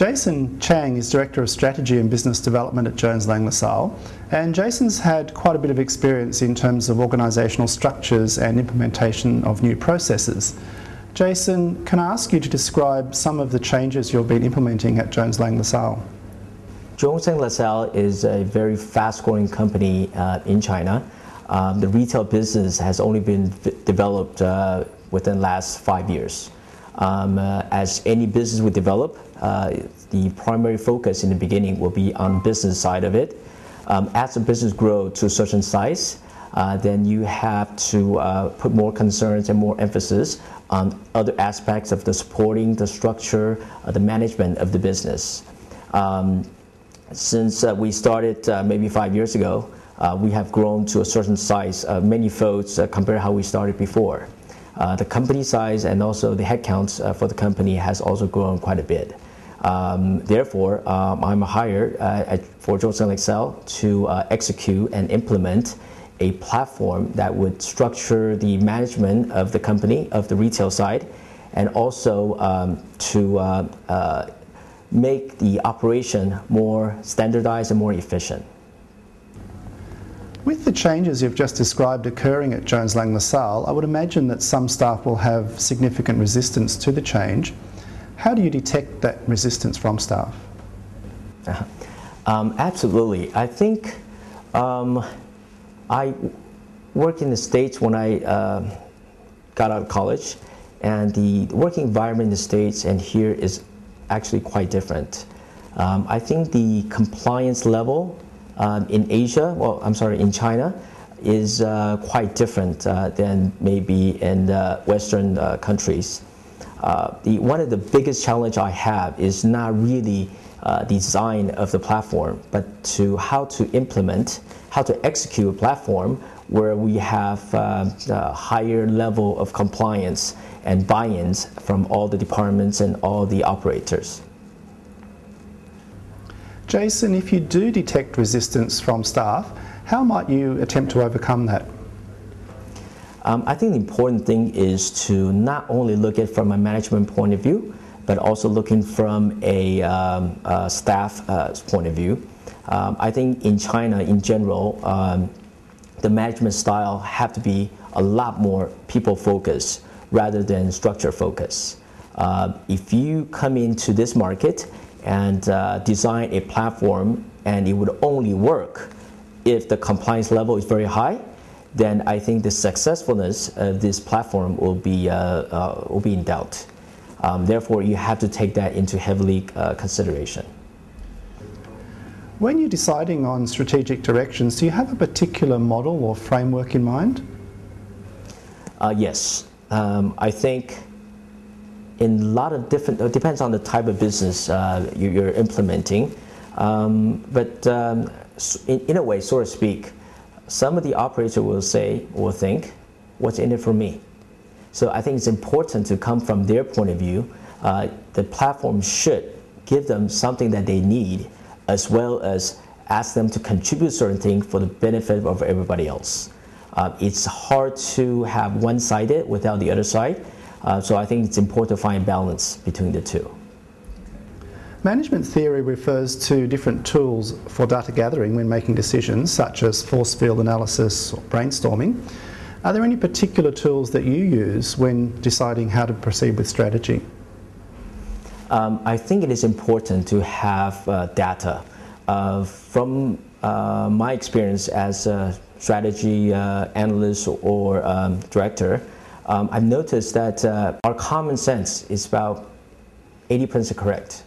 Jason Chang is Director of Strategy and Business Development at Jones Lang LaSalle, and Jason's had quite a bit of experience in terms of organisational structures and implementation of new processes. Jason, can I ask you to describe some of the changes you've been implementing at Jones Lang LaSalle? Jones Lang LaSalle is a very fast growing company uh, in China. Um, the retail business has only been developed uh, within the last five years. Um, uh, as any business we develop, uh, the primary focus in the beginning will be on business side of it. Um, as the business grows to a certain size, uh, then you have to uh, put more concerns and more emphasis on other aspects of the supporting, the structure, uh, the management of the business. Um, since uh, we started maybe five years ago, we have grown to a certain size, many folds compared to how we started before. Uh, the company size and also the headcounts uh, for the company has also grown quite a bit. Um, therefore, um, I'm hired uh, at, for Lang LaSalle to execute and implement a platform that would structure the management of the company, of the retail side, and also um, to uh, uh, make the operation more standardized and more efficient. With the changes you've just described occurring at Jones Lang LaSalle, I would imagine that some staff will have significant resistance to the change. How do you detect that resistance from staff? Uh, um, absolutely. I think um, I worked in the States when I uh, got out of college, and the working environment in the States and here is actually quite different. Um, I think the compliance level um, in Asia, well, I'm sorry, in China, is uh, quite different uh, than maybe in Western uh, countries. Uh, the, one of the biggest challenge I have is not really uh, design of the platform, but to how to implement, how to execute a platform where we have a higher level of compliance and buy-ins from all the departments and all the operators. Jason, if you do detect resistance from staff, how might you attempt to overcome that? Um, I think the important thing is to not only look at from a management point of view, but also looking from a, um, staff uh, point of view. Um, I think in China in general, um, the management style have to be a lot more people focused rather than structure focused. Uh, if you come into this market and uh, design a platform and it would only work if the compliance level is very high, then I think the successfulness of this platform will be, uh, uh, will be in doubt. Um, therefore, you have to take that into heavily uh, consideration. When you're deciding on strategic directions, do you have a particular model or framework in mind? Uh, yes. Um, I think in a lot of different, it depends on the type of business uh, you, are implementing. Um, but um, in, in, a way, so to speak, some of the operators will say, will think, what's in it for me? So I think it's important to come from their point of view. Uh, the platform should give them something that they need, as well as ask them to contribute certain things for the benefit of everybody else. Uh, it's hard to have one-sided without the other side. Uh, so I think it's important to find balance between the two. Management theory refers to different tools for data gathering when making decisions, such as force field analysis or brainstorming. Are there any particular tools that you use when deciding how to proceed with strategy? Um, I think it is important to have uh, data. Uh, from uh, my experience as a strategy uh, analyst or um, director, um, I've noticed that uh, our common sense is about 80% correct.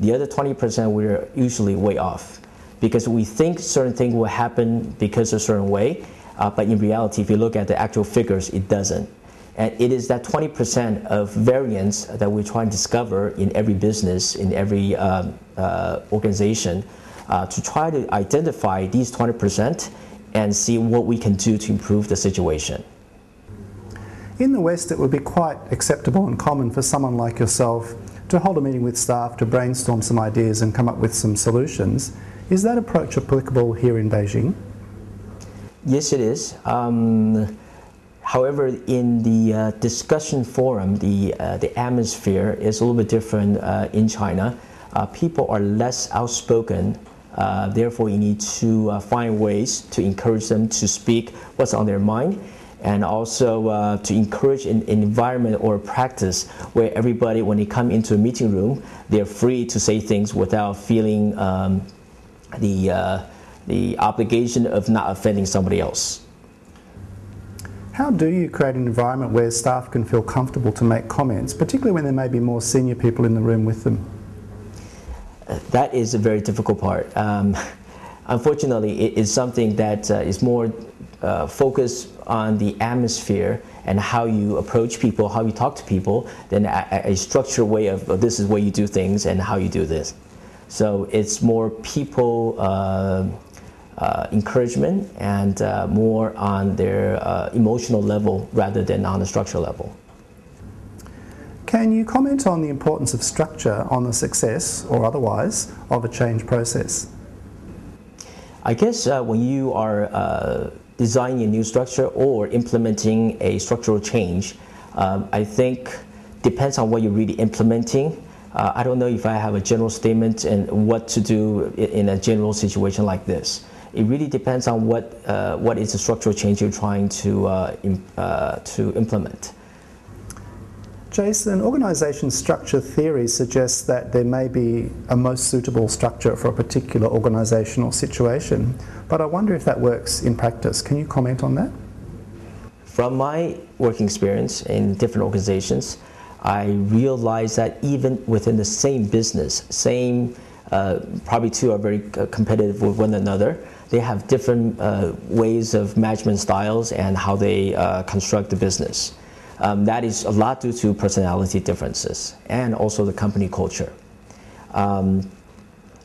The other 20% we're usually way off because we think certain things will happen because a certain way, uh, but in reality, if you look at the actual figures, it doesn't. And it is that 20% of variance that we try to discover in every business, in every um, uh, organization, uh, to try to identify these 20% and see what we can do to improve the situation. In the West, it would be quite acceptable and common for someone like yourself to hold a meeting with staff to brainstorm some ideas and come up with some solutions. Is that approach applicable here in Beijing? Yes, it is. Um, however, in the uh, discussion forum, the, uh, the atmosphere is a little bit different uh, in China. uh, people are less outspoken. Uh, therefore, you need to uh, find ways to encourage them to speak what's on their mind and also uh, to encourage an, an, environment or practice where everybody, when they come into a meeting room, they're free to say things without feeling um, the, uh, the obligation of not offending somebody else. How do you create an environment where staff can feel comfortable to make comments, particularly when there may be more senior people in the room with them? That is a very difficult part. Um, unfortunately, it is something that uh, is more uh, focused on the atmosphere and how you approach people, how you talk to people, than a, a structured way of oh, this is where you do things and how you do this. So it's more people. Uh, uh, encouragement and uh, more on their uh, emotional level rather than on the structural level. Can you comment on the importance of structure on the success or otherwise of a change process? I guess uh, when you are uh, designing a new structure or implementing a structural change, um, I think depends on what you're really implementing. Uh, I don't know if I have a general statement and what to do in a general situation like this it really depends on what, uh, what is the structural change you're trying to, uh, uh, to implement. Jason, organisation structure theory suggests that there may be a most suitable structure for a particular organisational situation, but I wonder if that works in practice. Can you comment on that? From my working experience in different organizations, I realized that even within the same business, same uh, probably two are very uh, competitive with one another they have different uh, ways of management styles and how they uh, construct the business. Um, that is a lot due to personality differences and also the company culture. Um,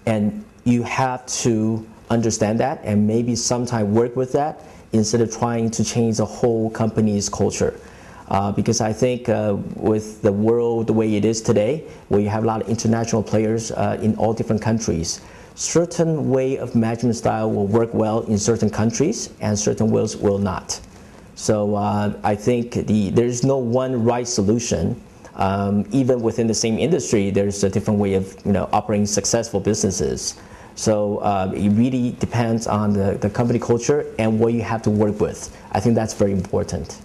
and you have to understand that and maybe sometimes work with that instead of trying to change the whole company's culture. Uh, because I think uh, with the world the way it is today, where you have a lot of international players uh, in all different countries, certain way of management style will work well in certain countries and certain wills will not. So uh, I think the, there's no one right solution. Um, even within the same industry, there's a different way of you know, operating successful businesses. So uh, it really depends on the, the company culture and what you have to work with. I think that's very important.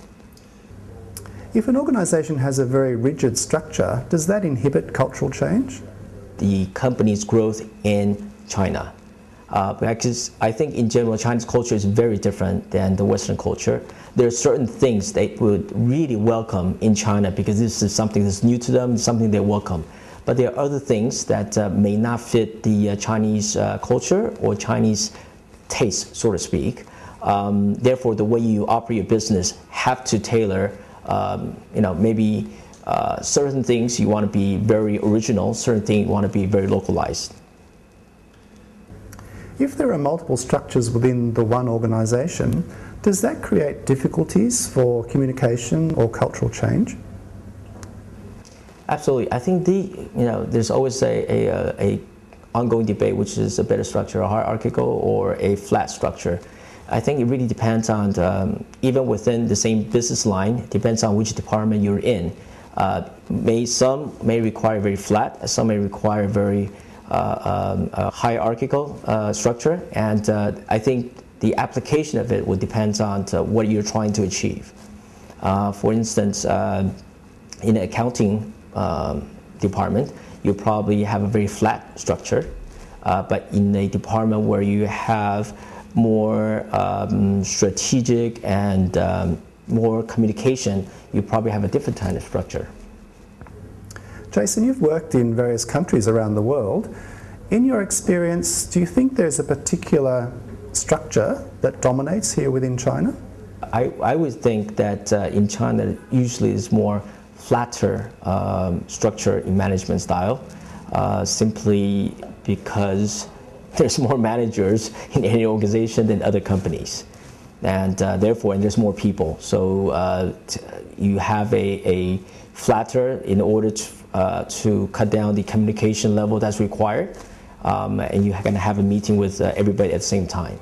If an organization has a very rigid structure, does that inhibit cultural change? The company's growth in China. Uh, because I think in general, Chinese culture is very different than the Western culture. There are certain things they would really welcome in China because this is something that's new to them, something they welcome. But there are other things that uh, may not fit the uh, Chinese uh, culture or Chinese taste, so to speak. Um, therefore, the way you operate your business have to tailor, um, you know, maybe uh, certain things you want to be very original, certain things you want to be very localized. If there are multiple structures within the one organisation, does that create difficulties for communication or cultural change? Absolutely. I think the you know there's always a, a, a ongoing debate which is a better structure, a hierarchical or a flat structure. I think it really depends on um, even within the same business line, depends on which department you're in. Uh, may some may require very flat, some may require very um, hierarchical uh, structure, and uh, I think the application of it will depend on what you're trying to achieve. for instance, in the accounting um, department, you probably have a very flat structure, but in a department where you have more um, strategic and um, more communication, you probably have a different kind of structure. Jason, you've worked in various countries around the world. In your experience, do you think there's a particular structure that dominates here within China? I, I would think that uh, in China, usually is more flatter um, structure in management style, uh, simply because there's more managers in any organization than other companies. And uh, therefore, and there's more people. So uh, you have a, a flatter in order to uh, to cut down the communication level that's required, um, and you're going to have a meeting with uh, everybody at the same time.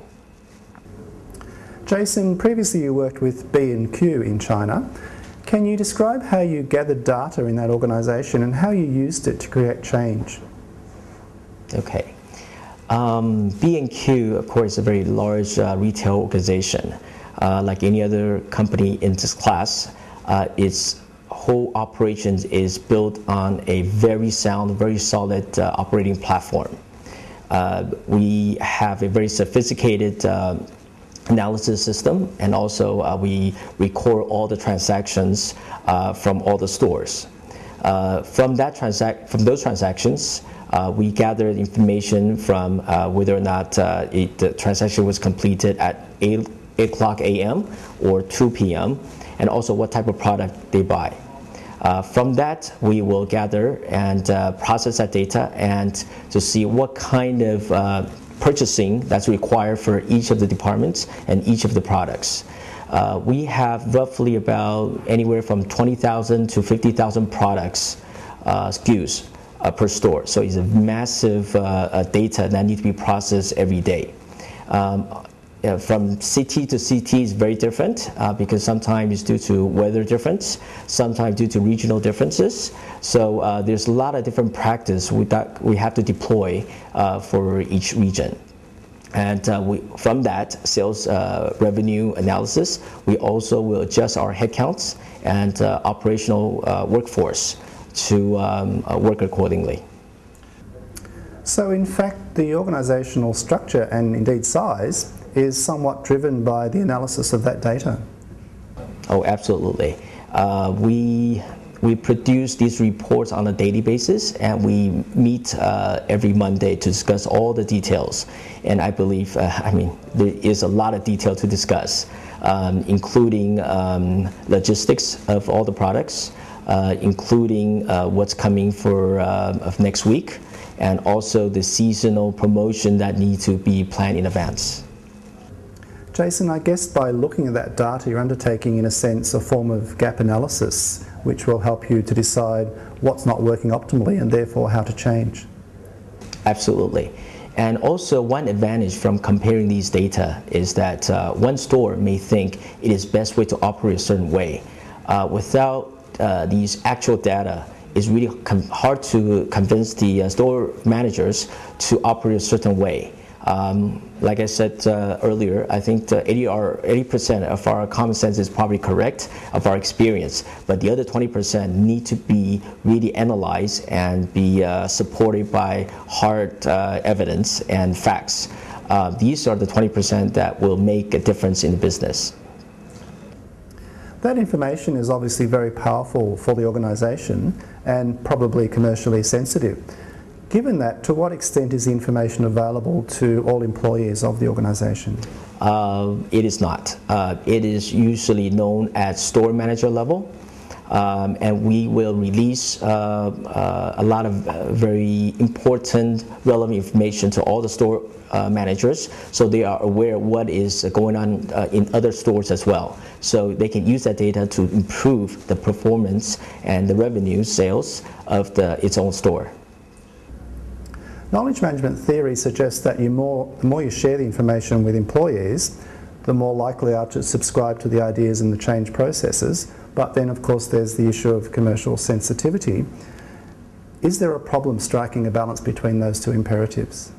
Jason, previously you worked with B&Q in China. Can you describe how you gathered data in that organisation and how you used it to create change? Okay. Um, B&Q, of course, is a very large uh, retail organization. Uh, like any other company in this class, uh, its whole operations is built on a very sound, very solid uh, operating platform. Uh, we have a very sophisticated uh, analysis system, and also we record all the transactions from all the stores. From that transac- from those transactions, uh, we gathered information from uh, whether or not uh, it, the transaction was completed at 8, 8 o'clock a.m. or 2 p.m., and also what type of product they buy. Uh, from that, we will gather and uh, process that data and to see what kind of purchasing that's required for each of the departments and each of the products. Uh, we have roughly about anywhere from 20,000 to 50,000 products, uh, SKUs uh, per store. So it's a massive uh, uh, data that needs to be processed every day. Um, from city to city is very different uh, because sometimes it's due to weather difference, sometimes due to regional differences. So uh, there's a lot of different practice we, that we have to deploy uh, for each region. And uh, we, from that sales revenue analysis, we also will adjust our headcounts and operational workforce to um, work accordingly. So, in fact, the organisational structure and indeed size is somewhat driven by the analysis of that data. Oh, absolutely. Uh, we we produce these reports on a daily basis, and we meet uh, every Monday to discuss all the details. And I believe, uh, I mean, there is a lot of detail to discuss, um, including um, logistics of all the products, uh, including uh, what's coming for uh, of next week, and also the seasonal promotion that need to be planned in advance. Jason, I guess by looking at that data, you're undertaking, in a sense, a form of gap analysis, which will help you to decide what's not working optimally and therefore how to change. Absolutely. And also, one advantage from comparing these data is that uh, one store may think it is best way to operate a certain way. Uh, without uh, these actual data, it's really hard to convince the uh, store managers to operate a certain way. Um, like I said uh, earlier, I think 80 or 80% of our common sense is probably correct of our experience, but the other 20% need to be really analyzed and be uh, supported by hard uh, evidence and facts. These are the 20% that will make a difference in the business. That information is obviously very powerful for the organisation and probably commercially sensitive. Given that, to what extent is the information available to all employees of the organisation? Uh, it is not. Uh, it is usually known at store manager level. Um, and we will release uh, uh a lot of uh, very important, relevant information to all the store managers so they are aware what is going on in other stores as well. So they can use that data to improve the performance and the revenue sales of the, its own store. Knowledge management theory suggests that you more, the more you share the information with employees, the more likely are to subscribe to the ideas and the change processes. But then, of course, there's the issue of commercial sensitivity. Is there a problem striking a balance between those two imperatives?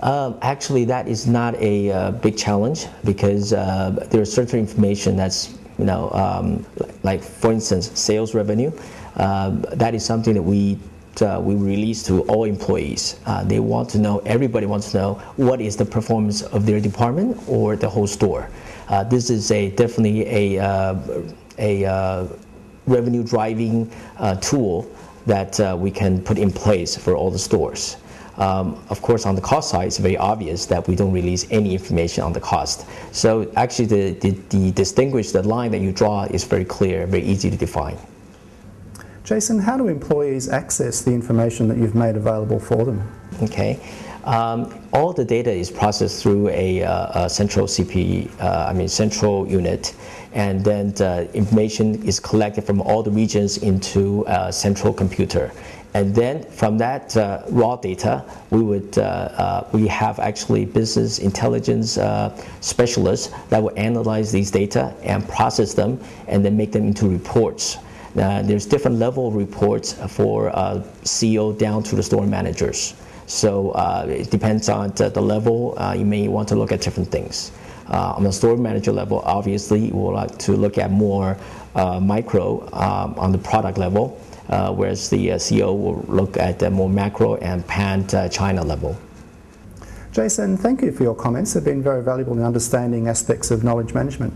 Um, actually, that is not a uh, big challenge because uh, there is certain information that's, you know, um, like for instance, sales revenue. Uh, that is something that we uh, we release to all employees. Uh, they want to know, everybody wants to know what is the performance of their department or the whole store. Uh, this is a definitely a, uh, a uh, revenue driving uh, tool that we can put in place for all the stores. Um, of course, on the cost side, it's very obvious that we don't release any information on the cost. So actually, the, the, the distinguish the line that you draw is very clear, very easy to define. Jason, how do employees access the information that you've made available for them? Okay. Um, all the data is processed through a, uh, a central CP, uh, I mean central unit, and then the information is collected from all the regions into a central computer. And then from that uh, raw data, we would uh, uh, we have actually business intelligence uh, specialists that will analyze these data and process them, and then make them into reports. There's different level reports for CEO down to the store managers. So uh, it depends on the, the level. Uh, you may want to look at different things. Uh, on the store manager level, obviously, we would like to look at more uh, micro um, on the product level, uh, whereas the uh, CEO will look at the more macro and pan China level. Jason, thank you for your comments. They've been very valuable in understanding aspects of knowledge management.